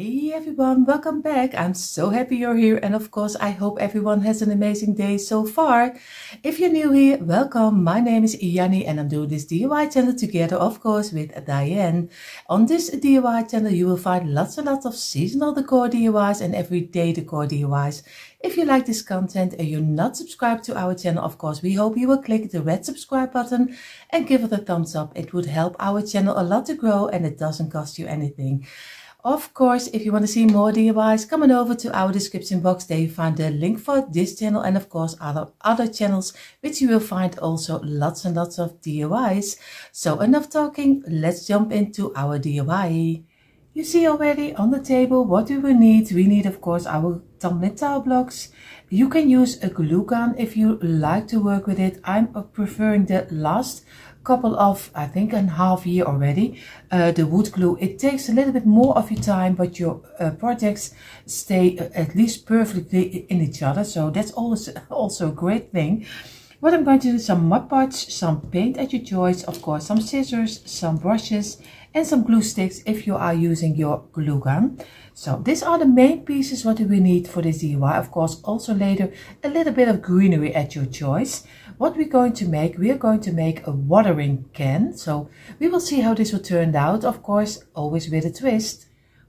Hey everyone, welcome back. I'm so happy you're here and of course I hope everyone has an amazing day so far. If you're new here, welcome. My name is Yanni and I'm doing this DIY channel together of course with Diane. On this DIY channel you will find lots and lots of seasonal decor DIYs and everyday decor DIYs. If you like this content and you're not subscribed to our channel, of course, we hope you will click the red subscribe button and give it a thumbs up. It would help our channel a lot to grow and it doesn't cost you anything. Of course, if you want to see more DIYs, come on over to our description box. There you find the link for this channel and of course other, other channels, which you will find also lots and lots of DIYs. So enough talking, let's jump into our DIY. You see already on the table what do we need. We need of course our tumbling tower blocks. You can use a glue gun if you like to work with it. I'm preferring the last couple of, I think, a half year already. Uh, the wood glue, it takes a little bit more of your time, but your uh, projects stay uh, at least perfectly in each other. So that's always also a great thing. What I'm going to do, some Mod Podge, some paint at your choice, of course, some scissors, some brushes, and some glue sticks if you are using your glue gun. So these are the main pieces what we need for this DIY. Of course, also later a little bit of greenery at your choice. What we're going to make, we are going to make a watering can. So we will see how this will turn out. Of course, always with a twist.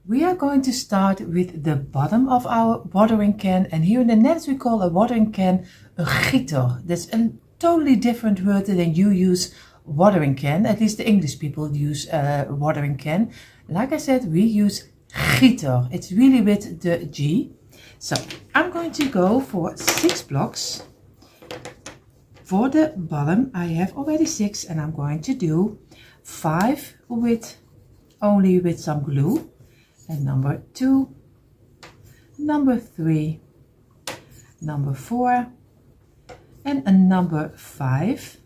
We are going to start with the bottom of our watering can. And here in the Netherlands we call a watering can a gieter. That's a totally different word than you use watering can. At least the English people use uh, watering can. Like I said, we use gieter. It's really with the G. So I'm going to go for six blocks. For the bottom, I have already six and I'm going to do five with only with some glue. And number two, number three, number four, and a number five.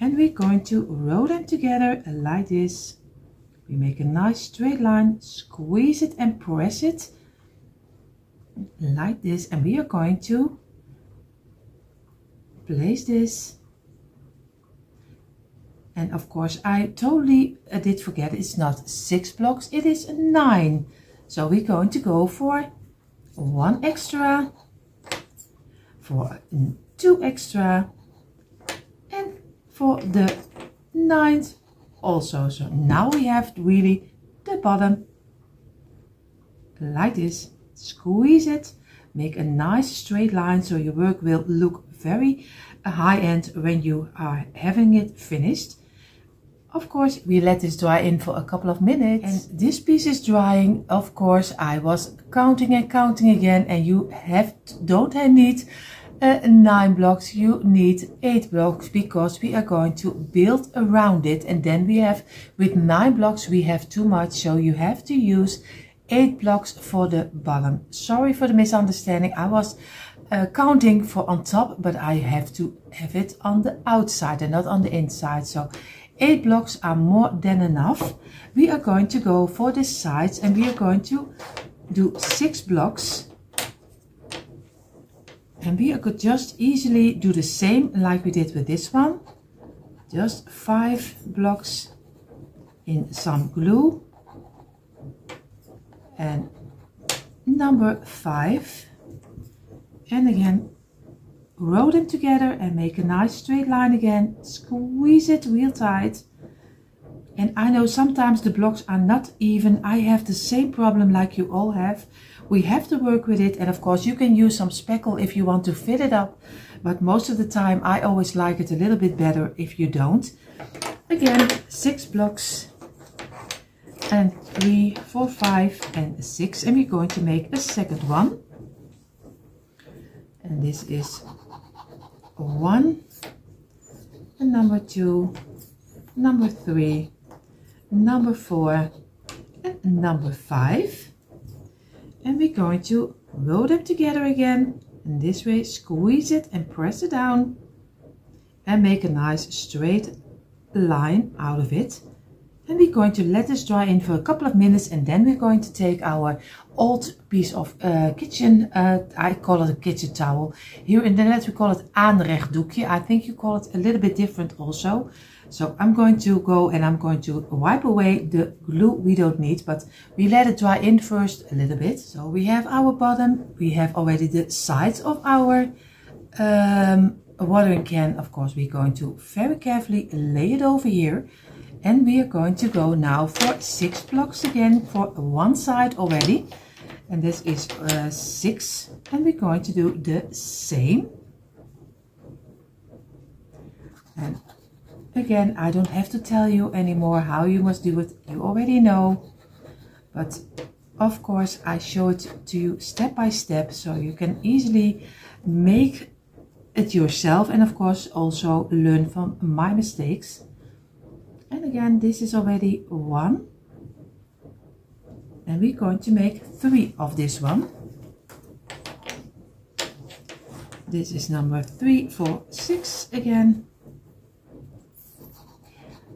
And we're going to roll them together like this. We make a nice straight line squeeze it and press it like this. And we are going to place this. And of course I totally uh, did forget it's not six blocks it is nine. So we're going to go for one extra for two extra and for the ninth also. So now we have really the bottom. Like this squeeze it make a nice straight line so your work will look very high end when you are having it finished. Of course we let this dry in for a couple of minutes. And this piece is drying. Of course i was counting and counting again and you have don't need uh, nine blocks. You need eight blocks because we are going to build around it. And then we have with nine blocks we have too much. So you have to use eight blocks for the bottom. Sorry for the misunderstanding. I was uh, counting for on top but i have to have it on the outside and not on the inside. So eight blocks are more than enough. We are going to go for the sides and we are going to do six blocks. And we could just easily do the same like we did with this one. Just five blocks in some glue. And number five and again roll them together and make a nice straight line again. Squeeze it real tight. And I know sometimes the blocks are not even I have the same problem like you all have. We have to work with it. And of course you can use some spackle if you want to fit it up. But most of the time I always like it a little bit better if you don't. Again six blocks. And three four five and six. And we're going to make a second one and this is one. And number two number three number four and number five. And we're going to roll them together again. And this way squeeze it and press it down and make a nice straight line out of it and we're going to let this dry in for a couple of minutes and then we're going to take our old piece of uh, kitchen, uh, I call it a kitchen towel. Here in the Netherlands we call it aanrechtdoekje. I think you call it a little bit different also. So I'm going to go and I'm going to wipe away the glue we don't need, but we let it dry in first a little bit. So we have our bottom, we have already the sides of our um, watering can. Of course, we're going to very carefully lay it over here. And we are going to go now for six blocks again for one side already. And this is uh, six. And we're going to do the same. And Again, I don't have to tell you anymore how you must do it. You already know. But of course, I show it to you step by step so you can easily make it yourself and of course also learn from my mistakes. And again, this is already one. And we're going to make three of this one. This is number three, four, six again.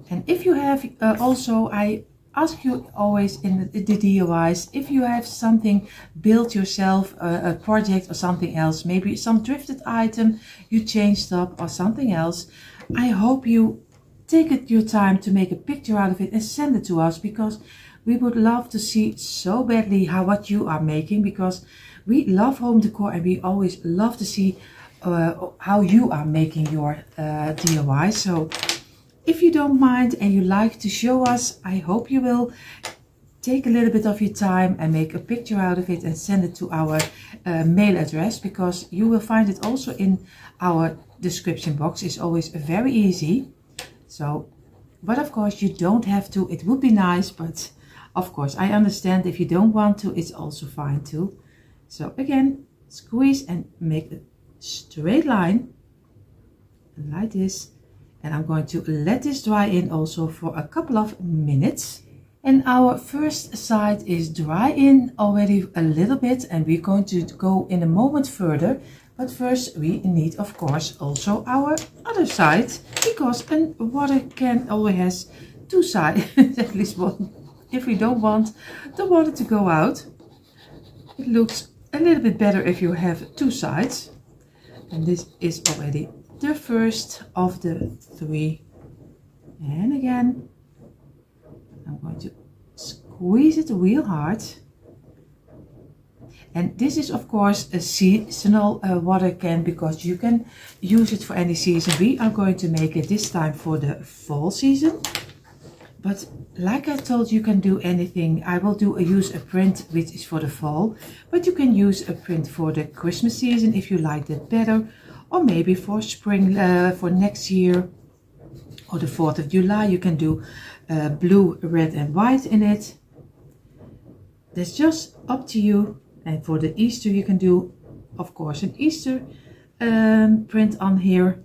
And if you have uh, also, I ask you always in the, the DIYs, if you have something built yourself, uh, a project or something else, maybe some thrifted item you changed up or something else, I hope you take it your time to make a picture out of it and send it to us because we would love to see so badly how what you are making because we love home decor and we always love to see uh, how you are making your uh, DIY. So if you don't mind and you like to show us, I hope you will take a little bit of your time and make a picture out of it and send it to our uh, mail address because you will find it also in our description box. It's always very easy. So, but of course you don't have to. It would be nice, but of course I understand if you don't want to, it's also fine too. So again, squeeze and make a straight line like this and I'm going to let this dry in also for a couple of minutes. And our first side is dry in already a little bit and we're going to go in a moment further. But first we need of course also our other side because a water can always has two sides, at least one. If we don't want the water to go out, it looks a little bit better if you have two sides. And this is already the first of the three and again I'm going to squeeze it real hard and this is of course a seasonal uh, water can because you can use it for any season. We are going to make it this time for the fall season. But like I told you can do anything. I will do a use a print which is for the fall. But you can use a print for the Christmas season if you like that better. Or maybe for spring uh, for next year or the 4th of July you can do uh, blue red and white in it. That's just up to you and for the Easter you can do of course an Easter um, print on here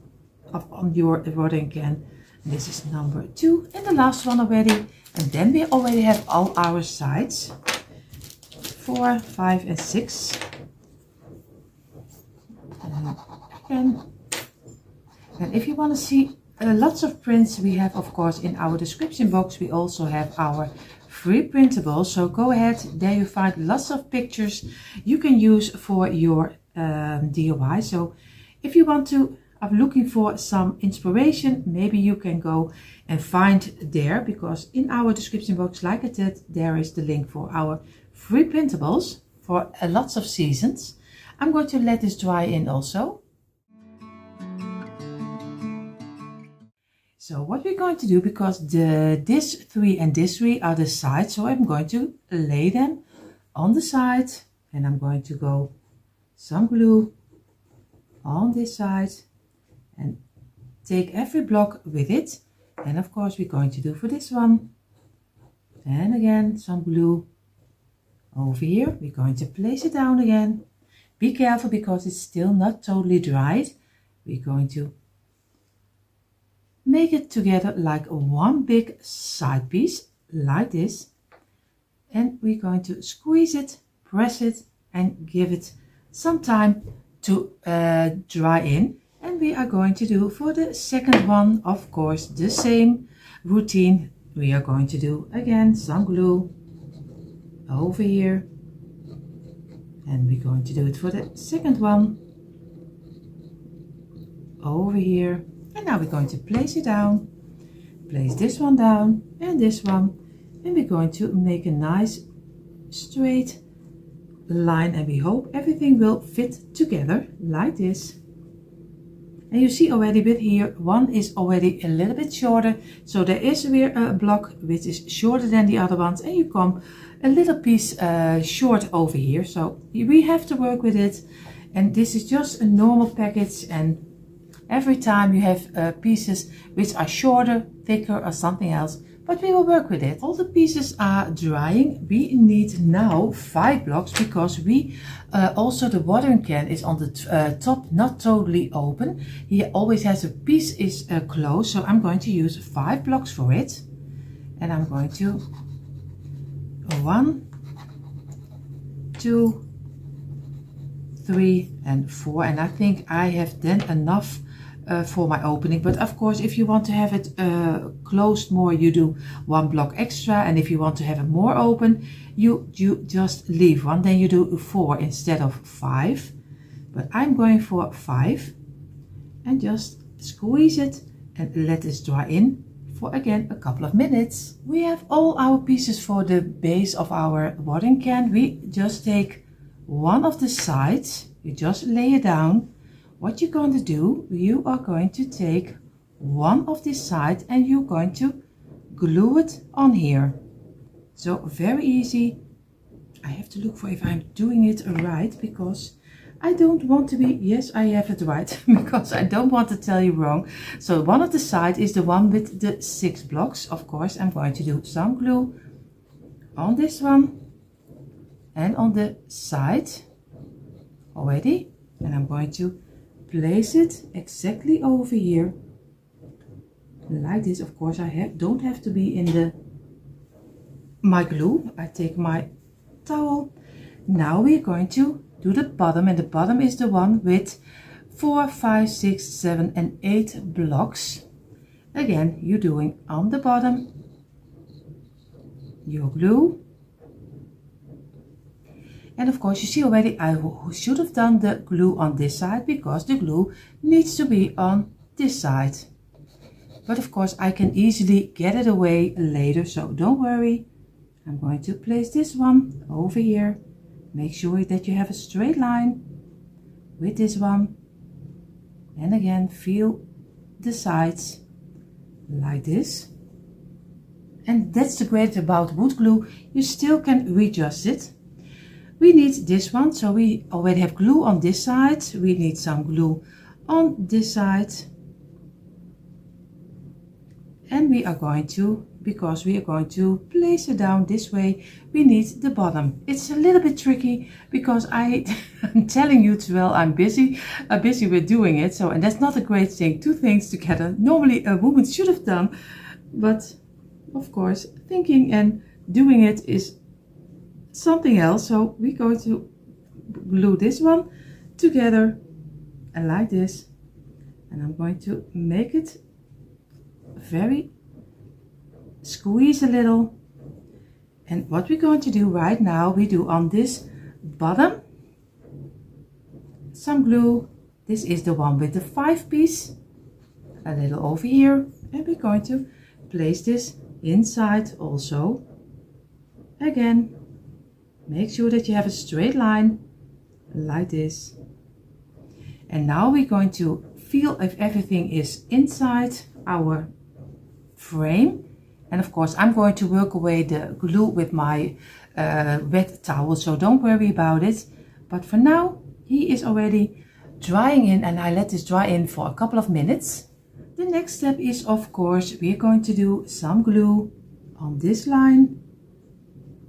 of, on your watering can this is number two and the last one already. And then we already have all our sides four five and six. And, and if you want to see uh, lots of prints we have of course in our description box we also have our free printables. So go ahead. There you find lots of pictures you can use for your um, DIY so if you want to I'm looking for some inspiration maybe you can go and find there because in our description box like I said there is the link for our free printables for uh, lots of seasons. I'm going to let this dry in also So what we're going to do, because the this three and this three are the sides, so I'm going to lay them on the side and I'm going to go some glue on this side and take every block with it. And of course we're going to do for this one. And again, some glue over here. We're going to place it down again. Be careful because it's still not totally dried. We're going to make it together like one big side piece like this. And we're going to squeeze it press it and give it some time to uh, dry in. And we are going to do for the second one of course the same routine. We are going to do again some glue over here. And we're going to do it for the second one over here and now we're going to place it down. Place this one down and this one. And we're going to make a nice straight line and we hope everything will fit together like this. And you see already with here one is already a little bit shorter. So there is weer a block which is shorter than the other ones and you come a little piece uh, short over here. So we have to work with it. And this is just a normal package and every time you have uh, pieces which are shorter thicker or something else but we will work with it. All the pieces are drying. We need now five blocks because we uh, also the watering can is on the uh, top, not totally open. He always has a piece is uh, closed, so I'm going to use five blocks for it. And I'm going to one, two, three, and four. And I think I have then enough uh, for my opening. But of course, if you want to have it uh, closed more, you do one block extra. And if you want to have it more open, you, you just leave one. Then you do four instead of five. But I'm going for five. And just squeeze it and let this dry in for again a couple of minutes. We have all our pieces for the base of our watering can. We just take one of the sides, you just lay it down what you're going to do, you are going to take one of this side and you're going to glue it on here. So very easy. I have to look for if I'm doing it right because I don't want to be, yes, I have it right, because I don't want to tell you wrong. So one of the side is the one with the six blocks. Of course, I'm going to do some glue on this one and on the side already. And I'm going to place it exactly over here. Like this of course I have don't have to be in the my glue I take my towel. Now we're going to do the bottom and the bottom is the one with four five six seven and eight blocks. Again you're doing on the bottom your glue and of course you see already I should have done the glue on this side because the glue needs to be on this side. But of course I can easily get it away later so don't worry. I'm going to place this one over here. Make sure that you have a straight line with this one. And again feel the sides like this. And that's the great about wood glue. You still can readjust it we need this one, so we already have glue on this side. We need some glue on this side. And we are going to, because we are going to place it down this way, we need the bottom. It's a little bit tricky because I, am telling you well, I'm busy, I'm busy with doing it. So, and that's not a great thing, two things together. Normally a woman should have done, but of course, thinking and doing it is something else. So we're going to glue this one together and like this. And I'm going to make it very, squeeze a little. And what we're going to do right now, we do on this bottom, some glue. This is the one with the five piece, a little over here. And we're going to place this inside also. Again, Make sure that you have a straight line like this. And now we're going to feel if everything is inside our frame. And of course, I'm going to work away the glue with my uh, wet towel, so don't worry about it. But for now, he is already drying in and I let this dry in for a couple of minutes. The next step is, of course, we're going to do some glue on this line,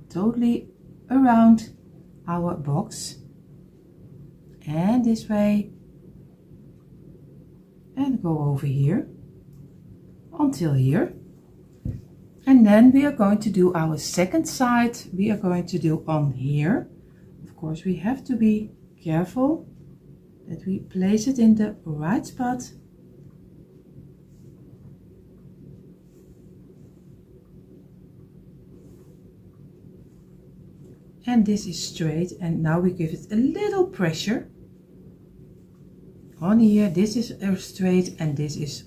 totally around our box. And this way. And go over here. Until here. And then we are going to do our second side. We are going to do on here. Of course we have to be careful that we place it in the right spot and this is straight and now we give it a little pressure. On here this is straight and this is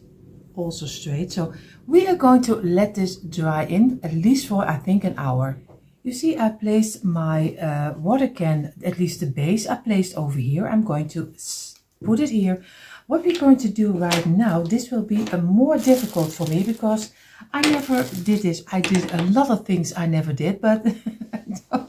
also straight. So we are going to let this dry in at least for I think an hour. You see I placed my uh, water can at least the base I placed over here. I'm going to put it here. What we're going to do right now this will be a more difficult for me because I never did this. I did a lot of things I never did but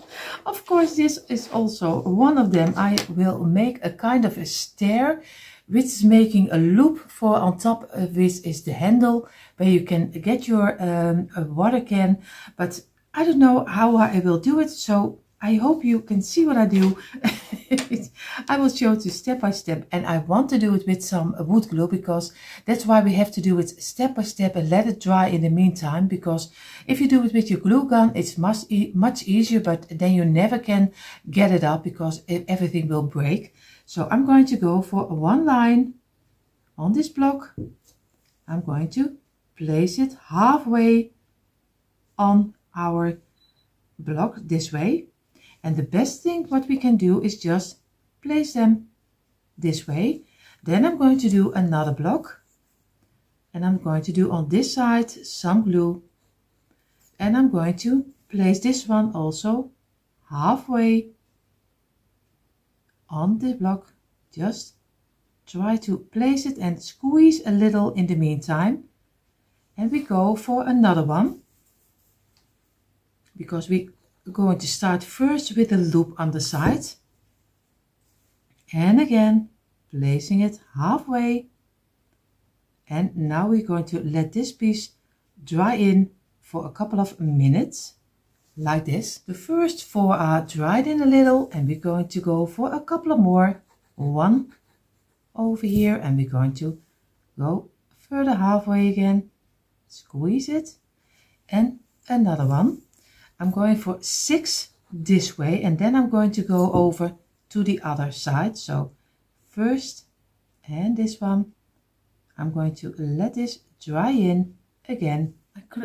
of course this is also one of them. I will make a kind of a stair which is making a loop for on top of this is the handle where you can get your um, water can. But I don't know how I will do it so I hope you can see what I do I will show you step by step and I want to do it with some wood glue because that's why we have to do it step by step and let it dry in the meantime because if you do it with your glue gun it's much, e much easier but then you never can get it up because everything will break so I'm going to go for one line on this block. I'm going to place it halfway on our block this way. And the best thing what we can do is just place them this way. Then I'm going to do another block. And I'm going to do on this side some glue. And I'm going to place this one also halfway on the block just try to place it and squeeze a little in the meantime and we go for another one because we're going to start first with a loop on the side and again placing it halfway and now we're going to let this piece dry in for a couple of minutes like this. The first four are dried in a little and we're going to go for a couple of more. One over here and we're going to go further halfway again. Squeeze it and another one. I'm going for six this way and then I'm going to go over to the other side. So first and this one, I'm going to let this dry in again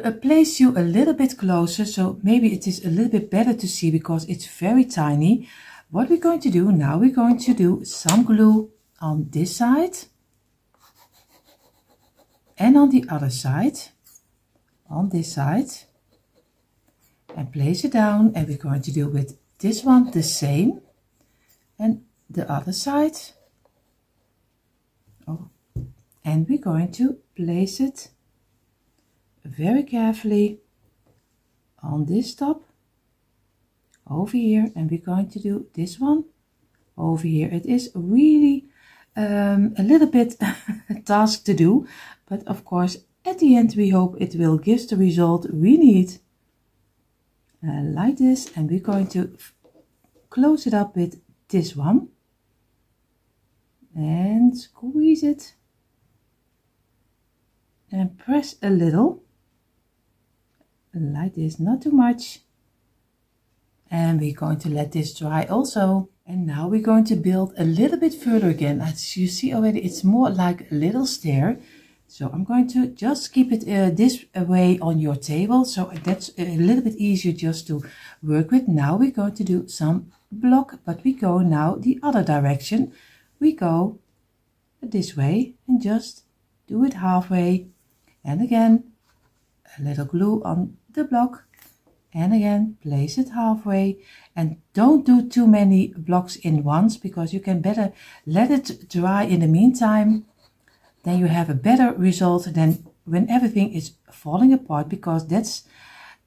I place you a little bit closer so maybe it is a little bit better to see because it's very tiny. What we're going to do now, we're going to do some glue on this side and on the other side, on this side and place it down and we're going to do with this one the same. And the other side. Oh, and we're going to place it very carefully on this top over here. And we're going to do this one. Over here it is really um, a little bit a task to do. But of course at the end we hope it will give the result we need uh, like this and we're going to close it up with this one and squeeze it and press a little like this, not too much. And we're going to let this dry also. And now we're going to build a little bit further again. As you see already, it's more like a little stair. So I'm going to just keep it uh, this way on your table. So that's a little bit easier just to work with. Now we're going to do some block, but we go now the other direction. We go this way and just do it halfway. And again, a little glue on the block and again place it halfway and don't do too many blocks in once because you can better let it dry in the meantime then you have a better result than when everything is falling apart because that's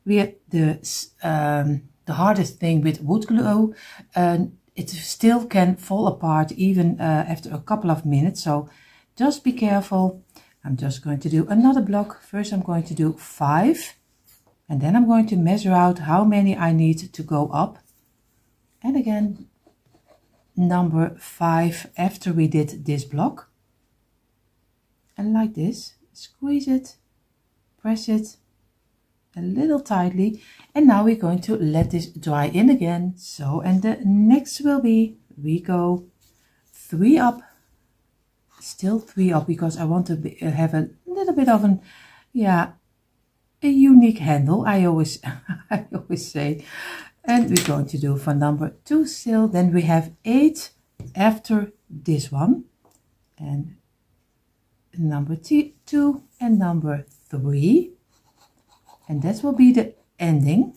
where the um, the hardest thing with wood glue uh, it still can fall apart even uh, after a couple of minutes. So just be careful. I'm just going to do another block. First I'm going to do five and then I'm going to measure out how many I need to go up. And again number five after we did this block and like this squeeze it press it a little tightly and now we're going to let this dry in again so and the next will be we go three up still three up because I want to be, uh, have a little bit of an yeah a unique handle. I always, I always say, And we're going to do for number two still. Then we have eight after this one. And number two and number three. And that will be the ending.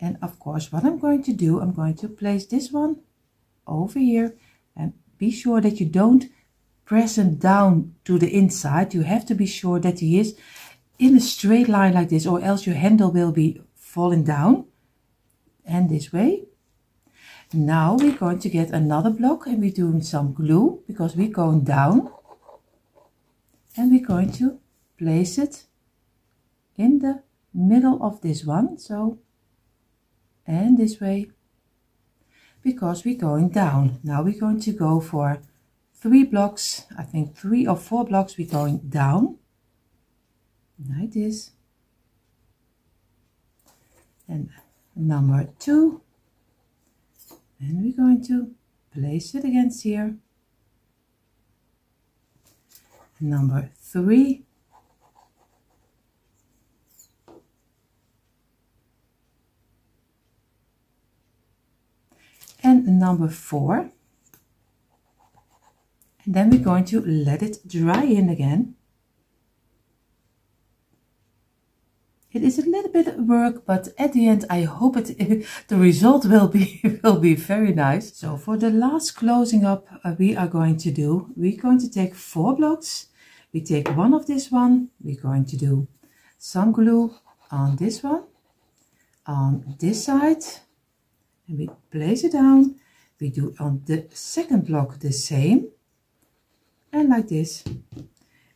And of course, what I'm going to do, I'm going to place this one over here. And be sure that you don't press him down to the inside. You have to be sure that he is in a straight line like this or else your handle will be falling down and this way. Now we're going to get another block and we're doing some glue because we're going down. And we're going to place it in the middle of this one. So, and this way, because we're going down. Now we're going to go for three blocks, I think three or four blocks we're going down, like this. And number two and we're going to place it against here number three and number four and then we're going to let it dry in again It is a little bit of work, but at the end, I hope it, the result will be, will be very nice. So for the last closing up, uh, we are going to do, we're going to take four blocks. We take one of this one. We're going to do some glue on this one, on this side, and we place it down. We do on the second block the same, and like this.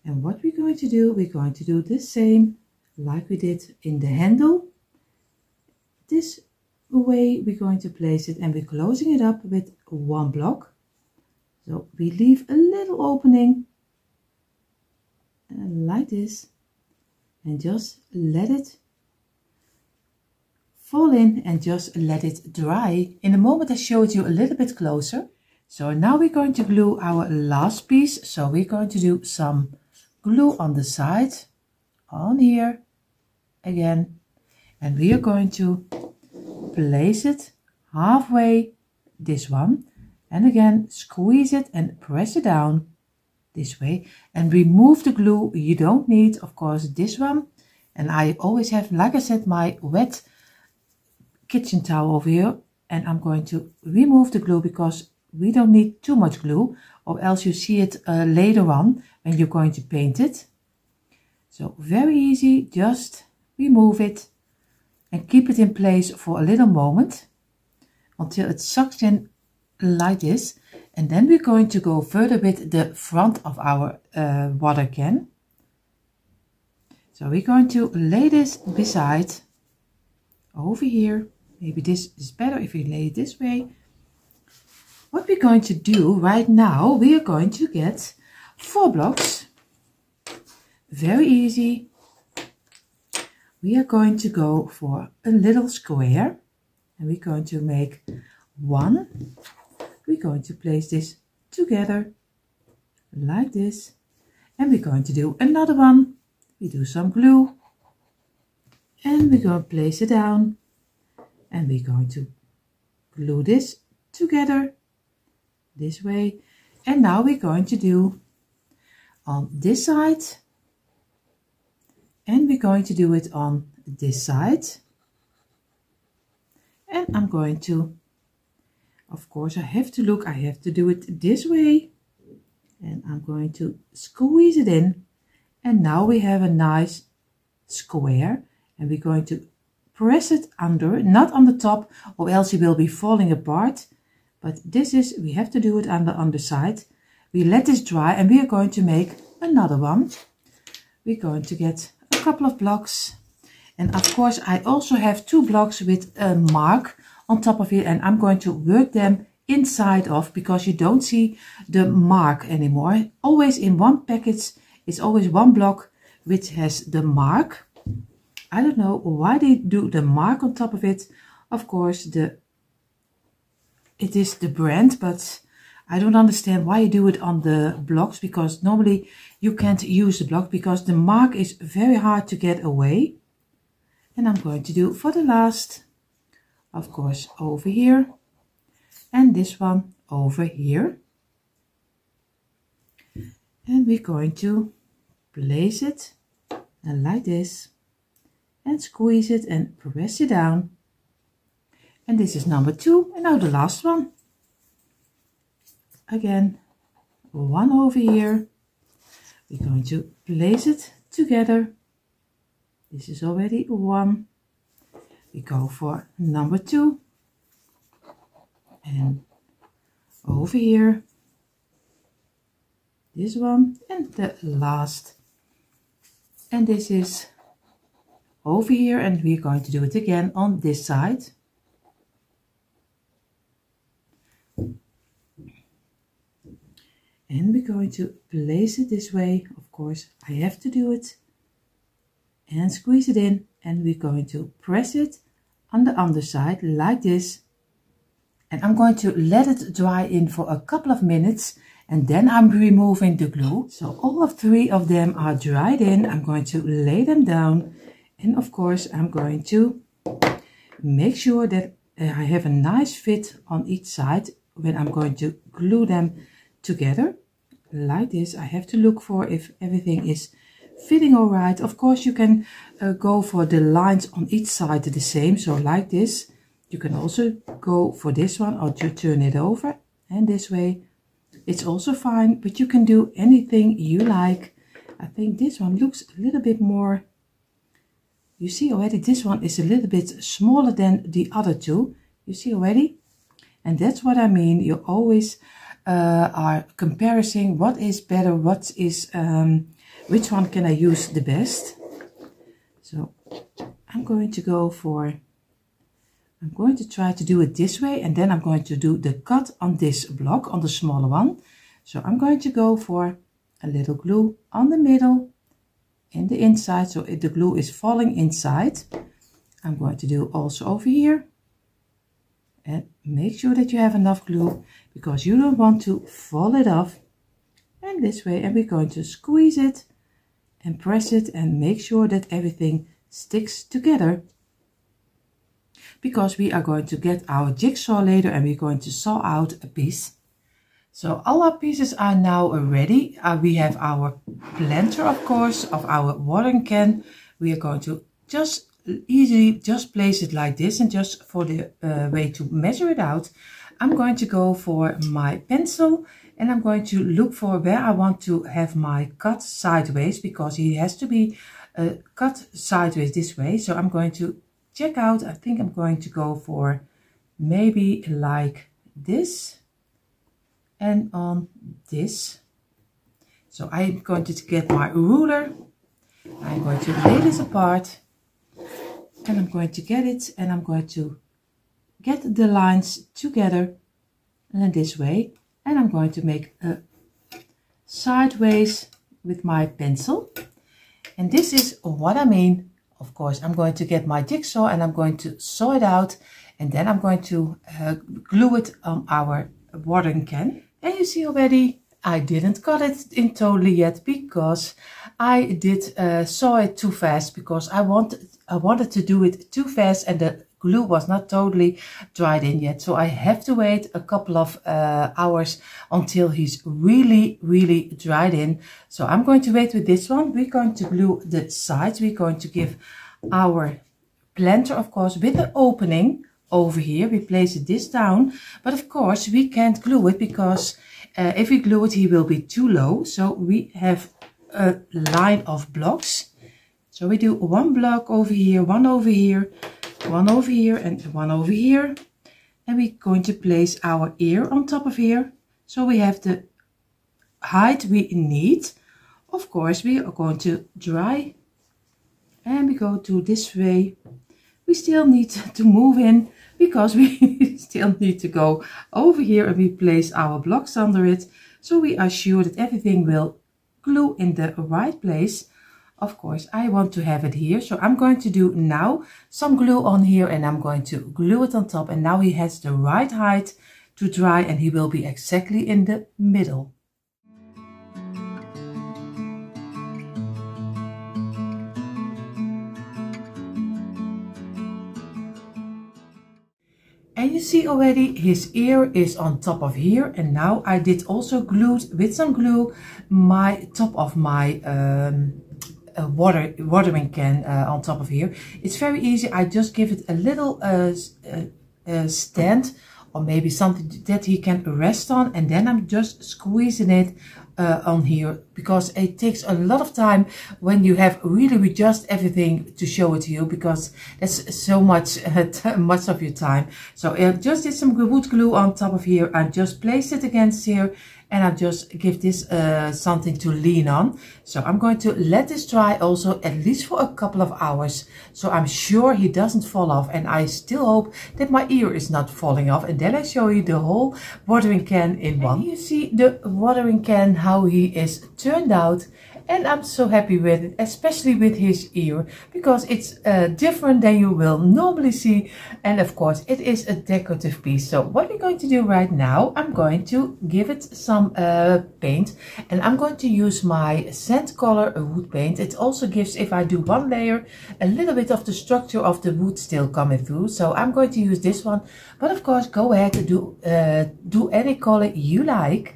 And what we're going to do, we're going to do the same like we did in the handle. This way we're going to place it and we're closing it up with one block. So we leave a little opening like this and just let it fall in and just let it dry. In a moment I showed you a little bit closer. So now we're going to glue our last piece. So we're going to do some glue on the side, on here, again and we are going to place it halfway this one and again squeeze it and press it down this way. And remove the glue you don't need of course this one. And I always have like I said my wet kitchen towel over here. And I'm going to remove the glue because we don't need too much glue or else you see it uh, later on when you're going to paint it. So very easy just remove it and keep it in place for a little moment until it sucks in like this and then we're going to go further with the front of our uh, water can. So we're going to lay this beside over here. Maybe this is better if we lay it this way. What we're going to do right now we are going to get four blocks. Very easy. We are going to go for a little square. And we're going to make one we're going to place this together like this. And we're going to do another one. We do some glue. And we're going to place it down. And we're going to glue this together this way. And now we're going to do on this side. And we're going to do it on this side. And I'm going to of course I have to look I have to do it this way. And I'm going to squeeze it in. And now we have a nice square. And we're going to press it under not on the top or else it will be falling apart. But this is we have to do it on the underside we let this dry and we are going to make another one. We're going to get a couple of blocks. And of course I also have two blocks with a mark on top of it and I'm going to work them inside of because you don't see the mark anymore. Always in one package it's always one block which has the mark. I don't know why they do the mark on top of it. Of course the it is the brand but I don't understand why you do it on the blocks because normally you can't use the block because the mark is very hard to get away. And I'm going to do for the last of course over here. And this one over here. And we're going to place it and like this and squeeze it and press it down. And this is number two and now the last one. Again one over here. We're going to place it together. This is already one we go for number two. And over here this one and the last. And this is over here and we're going to do it again on this side. And we're going to place it this way. Of course I have to do it and squeeze it in and we're going to press it on the underside like this and I'm going to let it dry in for a couple of minutes and then I'm removing the glue. So all of three of them are dried in. I'm going to lay them down and of course I'm going to make sure that I have a nice fit on each side when I'm going to glue them together like this. I have to look for if everything is fitting all right. Of course you can uh, go for the lines on each side the same. So like this. You can also go for this one or to turn it over and this way it's also fine, but you can do anything you like. I think this one looks a little bit more, you see already this one is a little bit smaller than the other two. You see already? And that's what I mean. You always uh, are comparing what is better, what is, um, which one can I use the best. So I'm going to go for I'm going to try to do it this way and then I'm going to do the cut on this block, on the smaller one. So I'm going to go for a little glue on the middle, in the inside, so if the glue is falling inside. I'm going to do also over here. And make sure that you have enough glue because you don't want to fall it off. And this way, and we're going to squeeze it and press it and make sure that everything sticks together because we are going to get our jigsaw later and we're going to saw out a piece. So all our pieces are now ready. Uh, we have our planter, of course, of our watering can. We are going to just easily just place it like this and just for the uh, way to measure it out, I'm going to go for my pencil and I'm going to look for where I want to have my cut sideways because he has to be uh, cut sideways this way. So I'm going to check out. I think I'm going to go for maybe like this and on this. So I'm going to get my ruler. I'm going to lay this apart and I'm going to get it and I'm going to get the lines together and this way and I'm going to make a sideways with my pencil. And this is what I mean. Of course, I'm going to get my jigsaw and I'm going to saw it out. And then I'm going to uh, glue it on our watering can. And you see already, I didn't cut it in totally yet because I did uh, saw it too fast because I wanted, I wanted to do it too fast and the glue was not totally dried in yet. So I have to wait a couple of uh, hours until he's really, really dried in. So I'm going to wait with this one. We're going to glue the sides. We're going to give our planter, of course, with the opening over here. We place this down. But of course, we can't glue it because uh, if we glue it, he will be too low. So we have a line of blocks. So we do one block over here, one over here, one over here and one over here. And we're going to place our ear on top of here. So we have the height we need. Of course, we are going to dry and we go to this way. We still need to move in because we still need to go over here and we place our blocks under it. So we are sure that everything will glue in the right place of course I want to have it here so I'm going to do now some glue on here and I'm going to glue it on top and now he has the right height to dry and he will be exactly in the middle And you see already his ear is on top of here. And now I did also glue with some glue my top of my um, uh, water watering can uh, on top of here. It's very easy. I just give it a little uh, uh, uh stand or maybe something that he can rest on and then I'm just squeezing it uh, on here because it takes a lot of time when you have really readjust everything to show it to you because that's so much uh, much of your time so I just did some wood glue on top of here I just placed it against here and I just give this uh, something to lean on. So I'm going to let this dry also at least for a couple of hours. So I'm sure he doesn't fall off and I still hope that my ear is not falling off. And then I show you the whole watering can in one. And you see the watering can, how he is turned out and I'm so happy with it, especially with his ear, because it's uh, different than you will normally see. And of course, it is a decorative piece. So what we're going to do right now, I'm going to give it some uh, paint and I'm going to use my sand color wood paint. It also gives, if I do one layer, a little bit of the structure of the wood still coming through. So I'm going to use this one, but of course, go ahead and do, uh, do any color you like.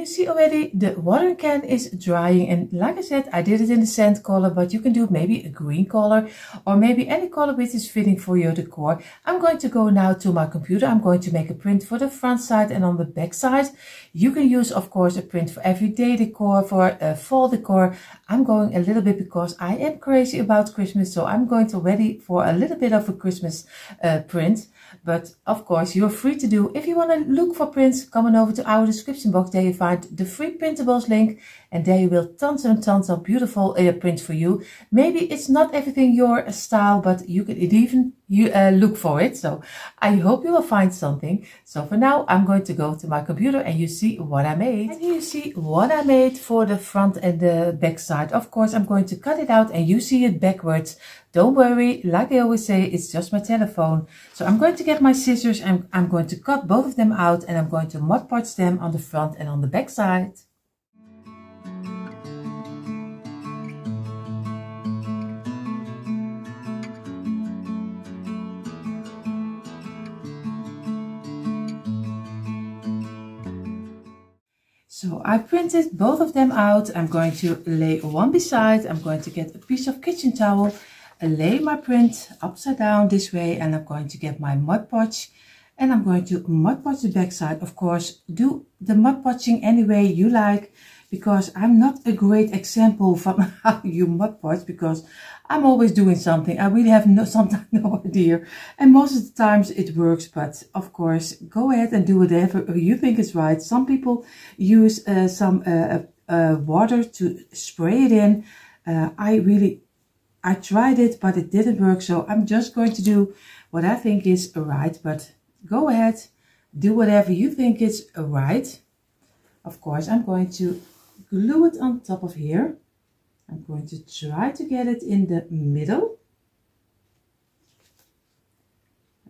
You see already the water can is drying and like I said I did it in the sand color but you can do maybe a green color or maybe any color which is fitting for your decor. I'm going to go now to my computer. I'm going to make a print for the front side and on the back side. You can use of course a print for everyday decor, for a fall decor. I'm going a little bit because I am crazy about Christmas so I'm going to ready for a little bit of a Christmas uh, print. But of course, you're free to do. If you want to look for prints, come on over to our description box. There you find the free printables link. And there you will tons and tons of beautiful uh, prints for you. Maybe it's not everything your style, but you can even you uh, look for it. So I hope you will find something. So for now, I'm going to go to my computer and you see what I made. And you see what I made for the front and the back side. Of course, I'm going to cut it out and you see it backwards. Don't worry, like I always say, it's just my telephone. So I'm going to get my scissors and I'm going to cut both of them out and I'm going to Mod Podge them on the front and on the back side. So I printed both of them out. I'm going to lay one beside. I'm going to get a piece of kitchen towel lay my print upside down this way and I'm going to get my Mod Podge and I'm going to Mod Podge the backside. Of course, do the Mod Podging any way you like because I'm not a great example from how you Mod Podge because I'm always doing something. I really have no, sometimes no idea. And most of the times it works, but of course, go ahead and do whatever you think is right. Some people use uh, some uh, uh, water to spray it in. Uh, I really I tried it, but it didn't work. So I'm just going to do what I think is right. But go ahead, do whatever you think is right. Of course, I'm going to glue it on top of here. I'm going to try to get it in the middle.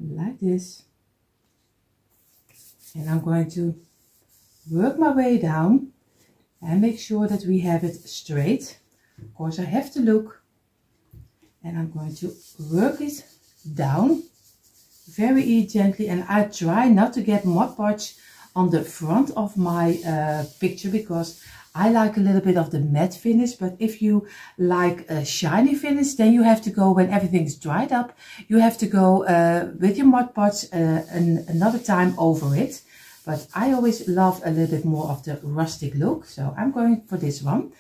Like this. And I'm going to work my way down and make sure that we have it straight. Of course, I have to look and I'm going to work it down very gently and I try not to get Mod Podge on the front of my uh, picture because I like a little bit of the matte finish but if you like a shiny finish then you have to go when everything's dried up you have to go uh, with your Mod Podge uh, an, another time over it but I always love a little bit more of the rustic look so I'm going for this one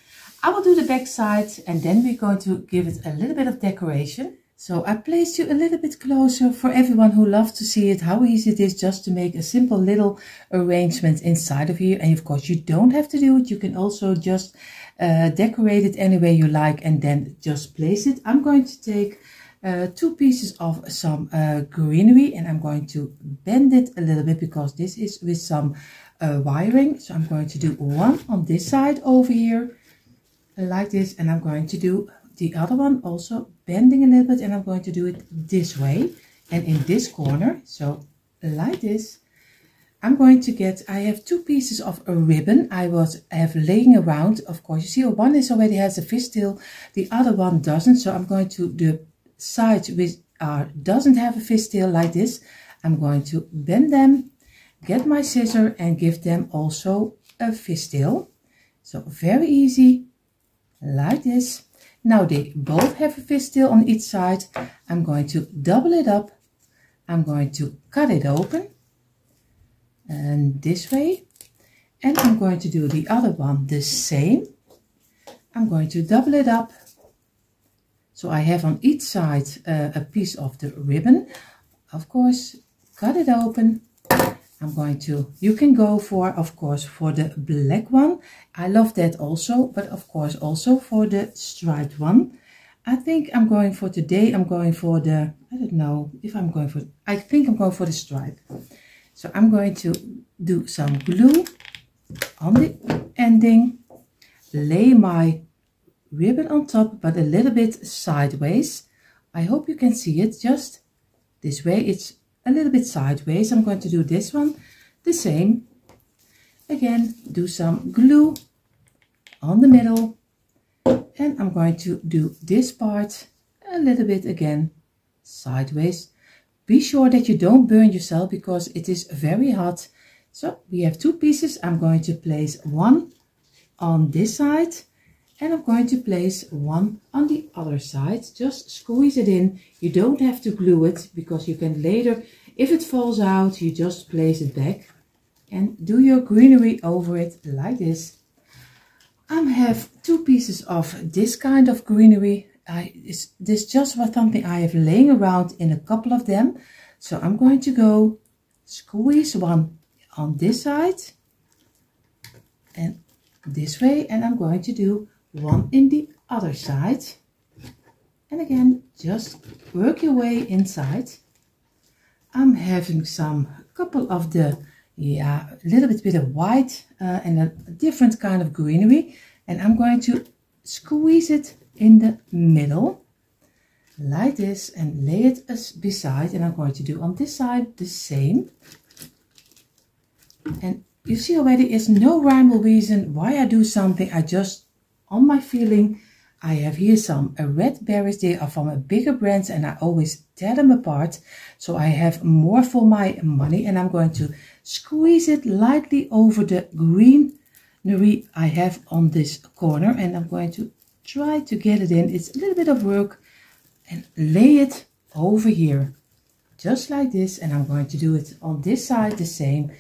I will do the back side and then we're going to give it a little bit of decoration. So I placed you a little bit closer for everyone who loves to see it, how easy it is just to make a simple little arrangement inside of here. And of course, you don't have to do it. You can also just uh, decorate it any way you like and then just place it. I'm going to take uh, two pieces of some uh, greenery and I'm going to bend it a little bit because this is with some uh, wiring. So I'm going to do one on this side over here like this and I'm going to do the other one also bending a little bit and I'm going to do it this way and in this corner so like this I'm going to get, I have two pieces of a ribbon I was have laying around. Of course, you see oh, one is already has a fishtail, the other one doesn't. So I'm going to the side which are doesn't have a fishtail like this. I'm going to bend them, get my scissor and give them also a fishtail. So very easy, like this. Now they both have a fishtail on each side. I'm going to double it up. I'm going to cut it open and this way. And I'm going to do the other one the same. I'm going to double it up. So I have on each side uh, a piece of the ribbon. Of course cut it open I'm going to you can go for of course for the black one I love that also but of course also for the striped one I think I'm going for today I'm going for the I don't know if I'm going for I think I'm going for the stripe so I'm going to do some glue on the ending, lay my ribbon on top, but a little bit sideways. I hope you can see it just this way. It's a little bit sideways. I'm going to do this one the same. Again, do some glue on the middle. And I'm going to do this part a little bit again sideways be sure that you don't burn yourself because it is very hot. So we have two pieces. I'm going to place one on this side and I'm going to place one on the other side. Just squeeze it in. You don't have to glue it because you can later, if it falls out, you just place it back and do your greenery over it like this. I have two pieces of this kind of greenery I, this is just what something I have laying around in a couple of them. So I'm going to go squeeze one on this side and this way and I'm going to do one in the other side. And again, just work your way inside. I'm having some couple of the, yeah, a little bit bit of white uh, and a different kind of greenery. And I'm going to squeeze it in the middle like this and lay it as beside and I'm going to do on this side the same and you see already is no rhyme or reason why I do something I just on my feeling I have here some red berries they are from a bigger brand and I always tear them apart so I have more for my money and I'm going to squeeze it lightly over the greenery I have on this corner and I'm going to try to get it in. It's a little bit of work and lay it over here just like this and I'm going to do it on this side the same.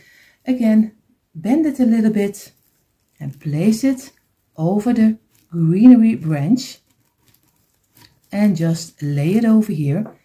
Again, bend it a little bit and place it over the greenery branch and just lay it over here.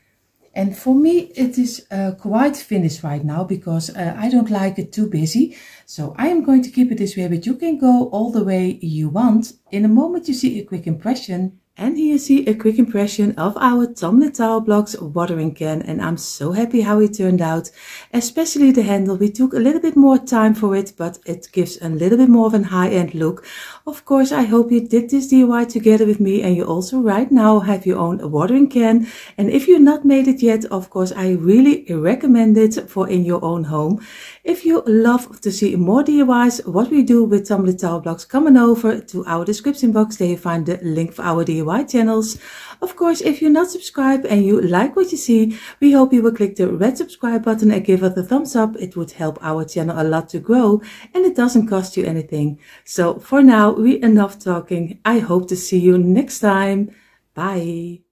And for me, it is uh, quite finished right now because uh, I don't like it too busy. So I am going to keep it this way, but you can go all the way you want. In a moment, you see a quick impression and here you see a quick impression of our Tumbling Tower Blocks watering can and I'm so happy how it turned out. Especially the handle, we took a little bit more time for it, but it gives a little bit more of a high-end look. Of course, I hope you did this DIY together with me and you also right now have your own watering can. And if you've not made it yet, of course, I really recommend it for in your own home. If you love to see more DIYs, what we do with Tower Blocks, come on over to our description box. There you find the link for our DIY DIY channels. Of course, if you're not subscribed and you like what you see, we hope you will click the red subscribe button and give us a thumbs up. It would help our channel a lot to grow and it doesn't cost you anything. So for now, we enough talking. I hope to see you next time. Bye.